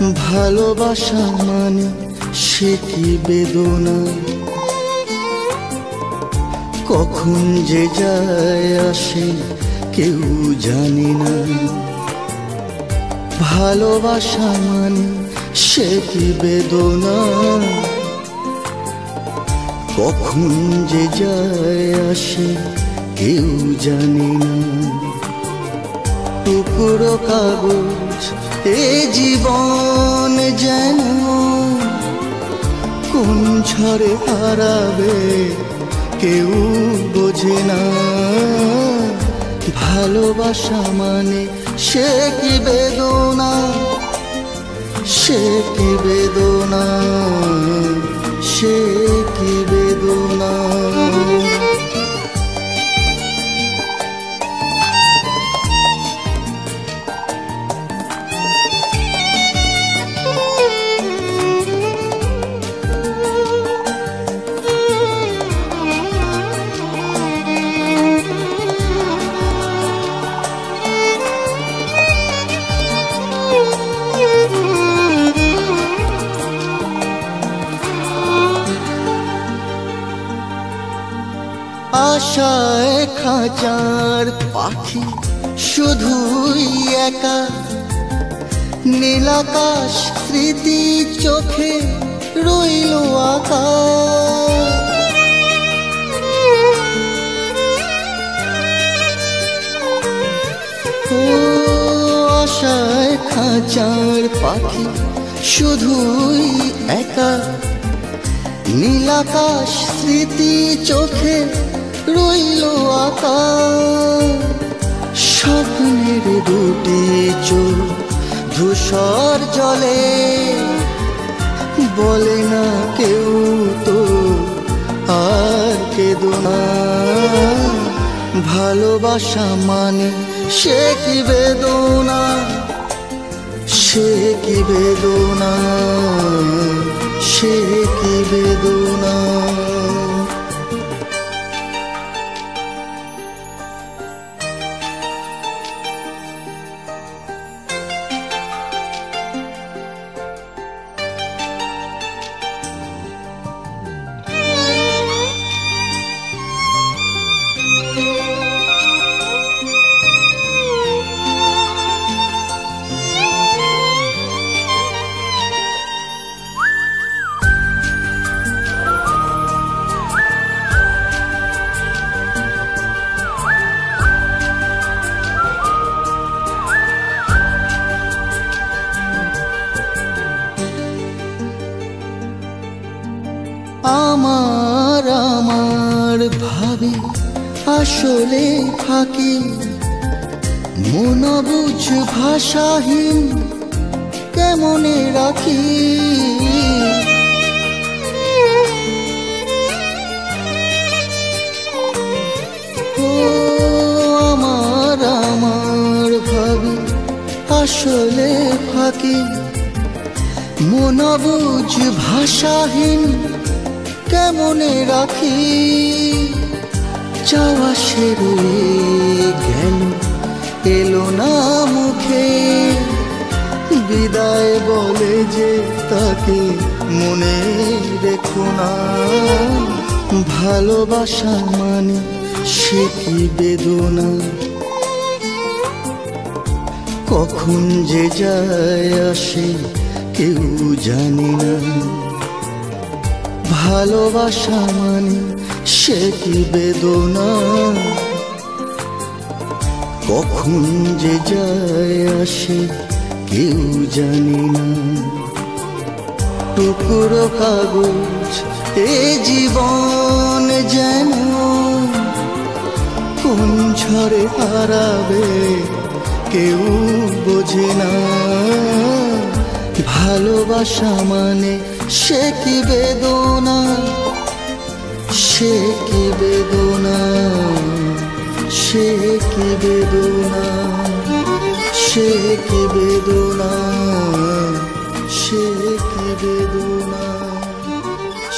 ভালোবাসা মানে সে কি বেদনা? কখন যে যায় আসে কেউ জানি না। ভালোবাসা মানে সে কি বেদনা? কখন যে যায় আসে কেউ জানি না। টুকরো কাগজ, এ জীবন যেন কোন ঝড়ে হারাবে, কেউ বোঝে না। ভালোবাসা মানে সে কি বেদনা? সে কি বেদনা? সে কি আশায় খাঁচার পাখি শুধুই একা। নীলাকাশ স্মৃতি চোখে রইল আকা আশায় খাঁচার পাখি শুধুই একা। নীলাকাশ স্মৃতি চোখে রইল আকা স্বপ্নের দুটি চোখ ধূসর জলে। বলে না কেউ তো আর কেদনা ভালোবাসা মানে সে কি বেদনা? সে কি বেদনা? সে কি বেদনা? ভাবে, আসলে ফাঁকি মনবুঝ ভাষাহীন, কেমনে রাখি? ও আমার আমার ভাবে, আসলে ফাঁকি মনবুঝ ভাষাহীন কেমনে রাখি? চাওয়া সেরে গেল এলো না মুখে। বিদায় বলে যে তাকে মনে রেখো না। ভালোবাসা মানে সে কি বেদনা? কখন যে যায় আসে কেউ জানি না। ভালোবাসা মানে সে কি বেদনা? কখন যে যায় আসে কেউ জানি না। টুকরো কাগজ এ জীবন যেন কোন ঝড়ে হারাবে কেউ বোঝে না। ভালোবাসা মানে সে কি বেদনা? সে কি বেদনা? সে কি বেদনা? সে কি বেদনা? সে কি বেদনা?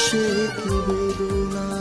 সে কি বেদনা?